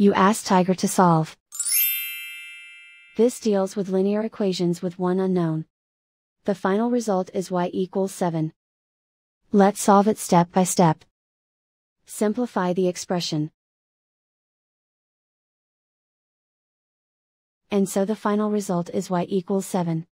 You ask Tiger to solve. This deals with linear equations with one unknown. The final result is y equals 7. Let's solve it step by step. Simplify the expression. And so the final result is y equals 7.